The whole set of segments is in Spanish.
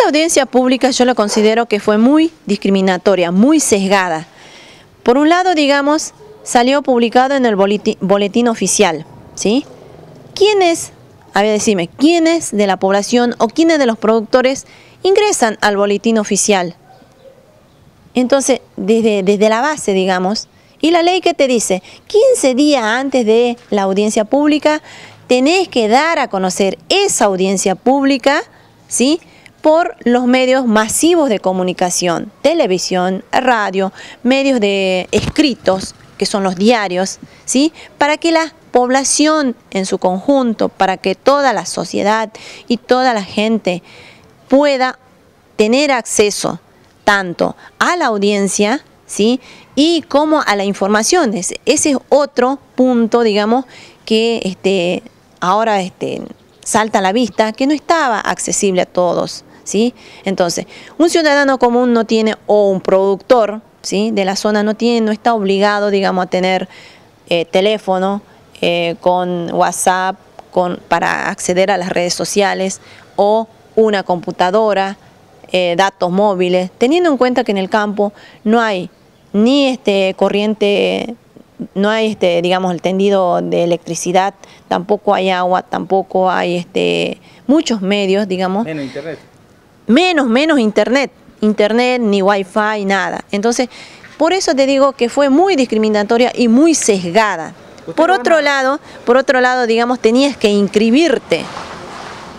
Esta audiencia pública yo la considero que fue muy discriminatoria, muy sesgada. Por un lado, digamos, salió publicado en el boletín, oficial, ¿sí? ¿Quiénes, a ver, decime, quiénes de la población o quiénes de los productores ingresan al boletín oficial? Entonces, desde, desde la base, digamos, y la ley que te dice, 15 días antes de la audiencia pública, tenés que dar a conocer esa audiencia pública, ¿sí? Por los medios masivos de comunicación, televisión, radio, medios de escritos, que son los diarios, ¿sí? para que la población en su conjunto, para que toda la sociedad y toda la gente pueda tener acceso tanto a la audiencia, ¿sí? y como a la información. Ese es otro punto, digamos, que este, ahora este, salta a la vista, que no estaba accesible a todos. Entonces, un ciudadano común no tiene, o un productor ¿sí? de la zona no tiene, no está obligado, digamos, a tener eh, teléfono eh, con WhatsApp con, para acceder a las redes sociales o una computadora, eh, datos móviles, teniendo en cuenta que en el campo no hay ni este corriente, no hay este, digamos, el tendido de electricidad, tampoco hay agua, tampoco hay este, muchos medios, digamos. Internet. Menos, menos internet. Internet, ni wifi, nada. Entonces, por eso te digo que fue muy discriminatoria y muy sesgada. Por otro lado, por otro lado, digamos, tenías que inscribirte.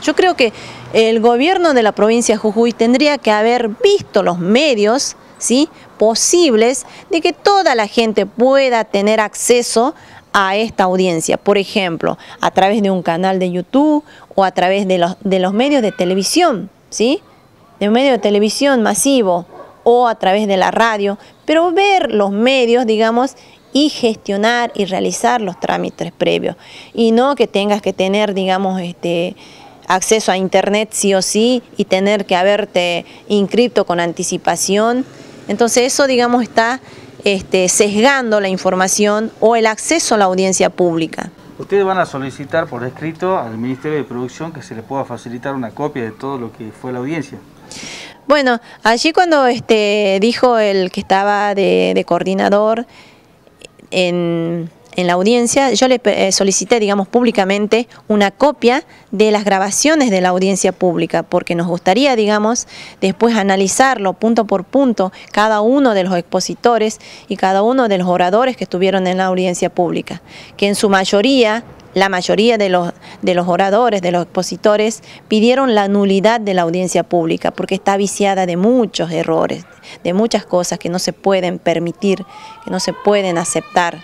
Yo creo que el gobierno de la provincia de Jujuy tendría que haber visto los medios ¿sí? posibles de que toda la gente pueda tener acceso a esta audiencia, por ejemplo, a través de un canal de YouTube o a través de los, de los medios de televisión, ¿sí? De un medio de televisión masivo o a través de la radio, pero ver los medios, digamos, y gestionar y realizar los trámites previos. Y no que tengas que tener, digamos, este, acceso a internet sí o sí y tener que haberte inscrito con anticipación. Entonces eso, digamos, está este, sesgando la información o el acceso a la audiencia pública. Ustedes van a solicitar por escrito al Ministerio de Producción que se le pueda facilitar una copia de todo lo que fue la audiencia. Bueno, allí cuando este, dijo el que estaba de coordinador en en la audiencia, yo le eh, solicité, digamos, públicamente una copia de las grabaciones de la audiencia pública, porque nos gustaría, digamos, después analizarlo punto por punto, cada uno de los expositores y cada uno de los oradores que estuvieron en la audiencia pública, que en su mayoría la mayoría de los, de los oradores, de los expositores, pidieron la nulidad de la audiencia pública porque está viciada de muchos errores, de muchas cosas que no se pueden permitir, que no se pueden aceptar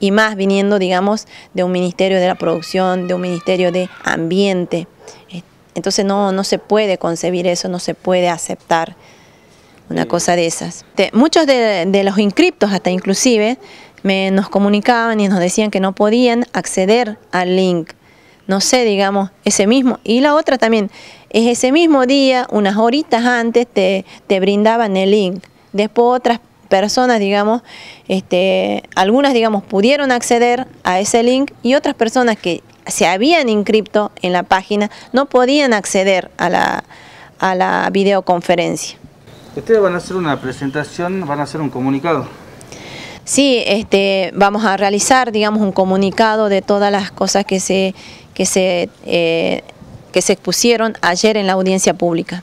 y más viniendo, digamos, de un ministerio de la producción, de un ministerio de ambiente. Entonces no, no se puede concebir eso, no se puede aceptar una cosa de esas. muchos de, los inscriptos, hasta inclusive, me, nos comunicaban y nos decían que no podían acceder al link. No sé, digamos, ese mismo. Y la otra también, es ese mismo día, unas horitas antes, te, te brindaban el link. Después otras personas, digamos, este, algunas, digamos, pudieron acceder a ese link y otras personas que se habían inscrito en la página no podían acceder a la, a la videoconferencia. Ustedes van a hacer una presentación, van a hacer un comunicado. Sí, este, vamos a realizar, digamos, un comunicado de todas las cosas que se, que se, eh, que se expusieron ayer en la audiencia pública.